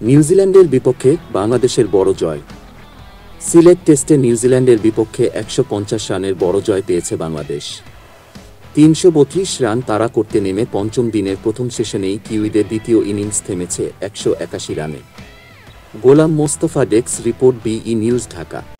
নিউজিল্যান্ডের বিপক্ষে বাংলাদেশের বড় জয়। সিলেট টেস্টে নিউজিল্যান্ডের বিপক্ষে একশো পঞ্চাশ রানের বড় জয় পেয়েছে বাংলাদেশ। তিনশো বত্রিশ রান তাড়া করতে নেমে পঞ্চম দিনের প্রথম সেশনেই কিউইদের দ্বিতীয় ইনিংস থেমেছে একশো একাশি রানে। গোলাম মোস্তফা ডেক্স রিপোর্ট বিই নিউজ, ঢাকা।